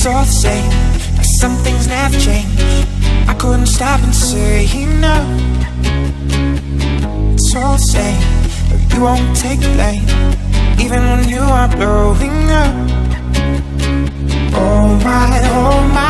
it's all the same Now some things never change. I couldn't stop and say no It's all the same But you won't take blame. Even when you are blowing up. Oh my, oh my